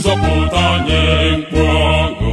nzọpụta nye mkpu ọṅụ